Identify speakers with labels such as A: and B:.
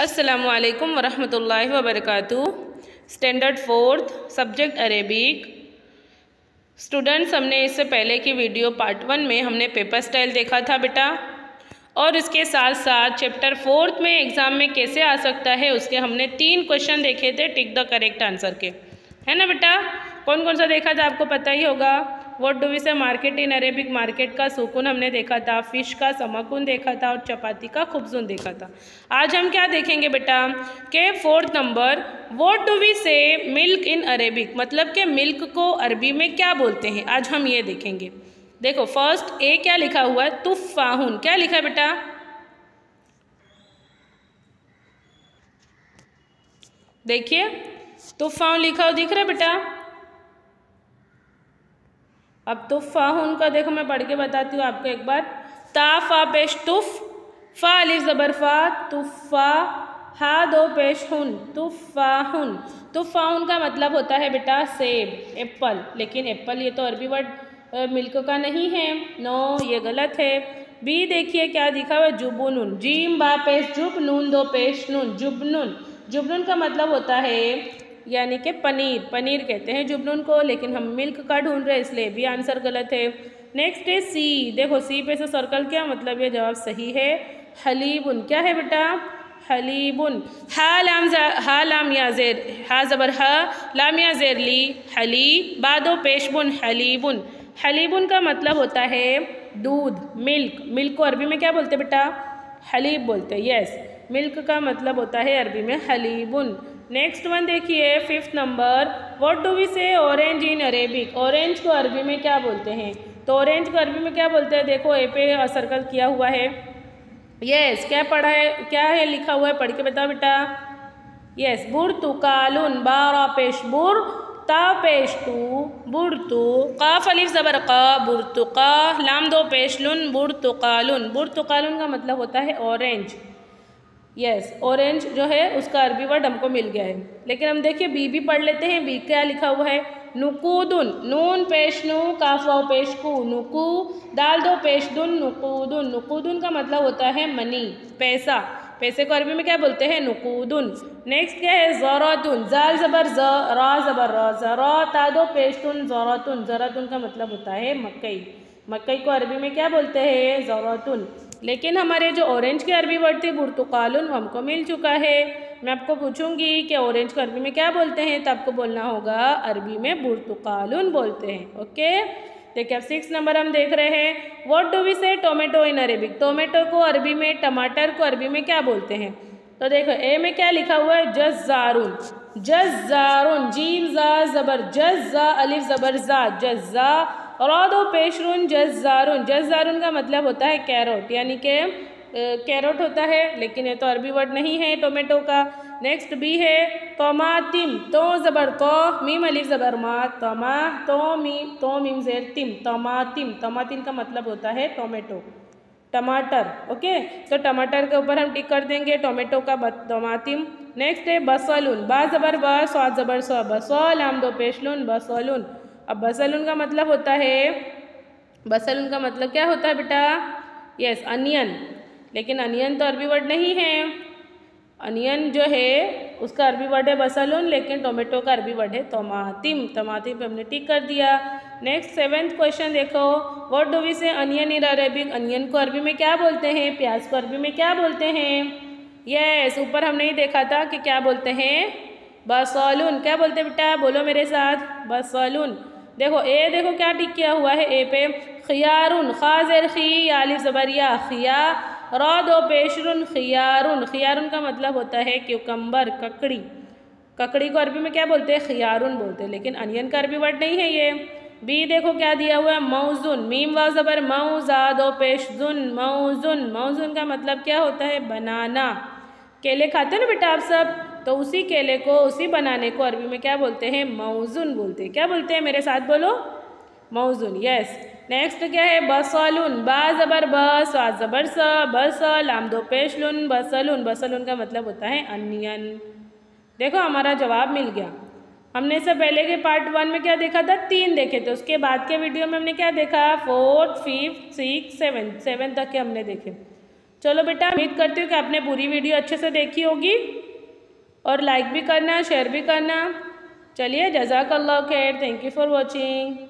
A: असलकम वरहमल वबरक standard fourth subject Arabic students हमने इससे पहले की वीडियो पार्ट वन में हमने पेपर स्टाइल देखा था बेटा। और इसके साथ साथ चैप्टर फोर्थ में एग्ज़ाम में कैसे आ सकता है, उसके हमने तीन क्वेश्चन देखे थे टिक द करेक्ट आंसर के। है ना बेटा? कौन कौन सा देखा था, आपको पता ही होगा। What do we say market in Arabic market का सुकून हमने देखा था फ़िश का समकुन देखा था और चपाती का खुबजुन देखा था। आज हम क्या देखेंगे बेटा? के fourth number what do we say milk in Arabic मतलब के मिल्क को अरबी में क्या बोलते हैं? आज हम ये देखेंगे। देखो फ़र्स्ट ए क्या लिखा हुआ है? तुफ़ाहुन। क्या लिखा है बेटा? देखिए तुफ़ाहुन लिखा हो दिख रहा है बेटा? अब तुफ़ाहुन उनका देखो मैं पढ़ के बताती हूँ आपको एक बार। ता, फा, पेश, तुफ़। फा, अलिफ, ज़बर, फा, तुफ़ा हा, दो, पेश, हुन। तुफ़ाहुन तुफ़ाहुन का मतलब होता है बेटा सेब, एप्पल। लेकिन एप्पल ये तो अरबी वर्ड मिल्क का नहीं है। नो, ये गलत है। बी, देखिए क्या दिखा हुआ जुबुन जीम, बा, पेश, जुब, नून, दो, पेश, नून। जुबनुन जुबनुन का मतलब होता है यानी कि पनीर पनीर कहते हैं जुबनून को, लेकिन हम मिल्क का ढूंढ रहे हैं, इसलिए भी आंसर गलत है। नेक्स्ट है सी देखो सी पे से सर्कल क्या मतलब ये जवाब सही है। हलीबुन, क्या है बेटा? हलीबुन। हा लाम हा लाम या जेर, हा ज़बर, हा लाम या जेर ली, हली, बादो पेशबुन, हलीबुन। हलीबुन का मतलब होता है दूध, मिल्क। मिल्क को अरबी में क्या बोलते बेटा? हलीब बोलते यस मिल्क का मतलब होता है अरबी में हलीबुन। नेक्स्ट वन देखिए fifth number what do we say orange in Arabic orange को अरबी में क्या बोलते हैं? तो ऑरेंज को अरबी में क्या बोलते हैं? देखो ए पे सर्कल किया हुआ है. यस yes, क्या पढ़ा है? क्या है? लिखा हुआ है? पढ़ के बताओ बेटा. यस बुरतुकालुन बारा पेश बुर ता पेश तू बुरतु काफ अलिफ ज़बर का बुर बुरतुका लाम दो पेश लुन बुरतुकालुन बुरतुकालुन का मतलब होता है ऑरेंज यस ऑरेंज जो है, उसका अरबी वर्ड हमको मिल गया है। लेकिन हम देखिए बी भी पढ़ लेते हैं बी क्या लिखा हुआ है? नुकूदुन, नून पेश नू काफा पेश कू, नुकू दाल दो पेश दुन, नुकूदुन। नुकूदुन का मतलब होता है मनी, पैसा। पैसे को अरबी में क्या बोलते हैं? नुकूदुन। नेक्स्ट क्या है? ज़रातुन। जाल ज़बर, ज, रा ज़बर, रा। ज़रा, तादो पेशतुन ज़रातुन। ज़रातुन का मतलब होता है मकई। मकई को अरबी में क्या बोलते हैं? ज़रातुन। लेकिन हमारे जो ऑरेंज के अरबी वर्ड थे, बुरतुकालुन वो हमको मिल चुका है। मैं आपको पूछूँगी कि ऑरेंज को अरबी में क्या बोलते हैं? तो आपको बोलना होगा, अरबी में बुरतुकालुन बोलते हैं, ओके? देखिए, अब सिक्स नंबर हम देख रहे हैं। What do we say tomato in Arabic tomato को अरबी में, टमाटर को अरबी में क्या बोलते हैं? तो देखो ए में क्या लिखा हुआ है? जजारुन जजारुन जीम जा, जबर। जजा अलिफ, जबर जा जजा रौदो पेशरुन जजारुन जजारुन का मतलब होता है कैरोट, यानी कि कैरोट होता है, लेकिन ये तो अरबी वर्ड नहीं है टोमेटो का। नेक्स्ट बी है तोमातिम तो ज़बर तो मीम अली ज़बर मा, तोमा तो मीम तो मीम जेर तिम, तोमातिम। तोमातिम का मतलब होता है टोमेटो। टमाटर, ओके? तो टमाटर के ऊपर हम टिक कर देंगे टोमेटो का तोमातिम। नेक्स्ट है बसलुन, बा ज़बर ब स्वाद ज़बर स्वा बसल आम दो पेशलून बसलुन। अब बसलुन का मतलब होता है बसलून का मतलब क्या होता है बेटा? यस अनियन लेकिन अनियन तो अरबी वर्ड नहीं है। अनियन जो है, उसका अरबी वर्ड है बसलून, लेकिन टोमेटो का अरबी वर्ड है तमातिम। तमातिम पे हमने टिक कर दिया। नेक्स्ट सेवेंथ क्वेश्चन देखो। What do we say onion in Arabic onion को अरबी में क्या बोलते हैं? प्याज को अरबी में क्या बोलते हैं? यस ऊपर हमने ही देखा था कि क्या बोलते हैं? बसलुन। क्या बोलते बेटा? बोलो मेरे साथ। बसलुन। देखो, ए देखो क्या टिक किया हुआ है, ए पे, खियारुन, खाजर, खी, आलिफ, जबरिया, खिया रा दो पेशरुन, खियारुन खियारुन का मतलब होता है क्यूकम्बर ककड़ी। ककड़ी को अरबी में क्या बोलते हैं? खियारुन बोलते हैं, लेकिन अनियन का अरबी वर्ड नहीं है ये। बी देखो क्या दिया हुआ है? मौजुन मीम वा ज़बर मऊजा दो पेशजुन, मऊजुन। मऊजुन का मतलब क्या होता है? बनाना। केले खाते ना बेटा आप सब? तो उसी केले को, उसी बनाने को अरबी में क्या बोलते हैं? मौजुन बोलते हैं। क्या बोलते हैं मेरे साथ बोलो? मौजुन यस नेक्स्ट क्या है? बसलून। बा ज़बर बस आ ज़बर स बस लाम दो पेशलुन, बसलुन। बसलुन का मतलब होता है अनियन। देखो हमारा जवाब मिल गया। हमने इससे पहले के पार्ट वन में क्या देखा था? तीन देखे थे। उसके बाद के वीडियो में हमने क्या देखा? Fourth fifth six seven seven तक के हमने देखे। चलो बेटा, उम्मीद करती हूँ कि आपने पूरी वीडियो अच्छे से देखी होगी। और लाइक भी करना शेयर भी करना। चलिए जजाक अल्लाह खैर। Thank you for watching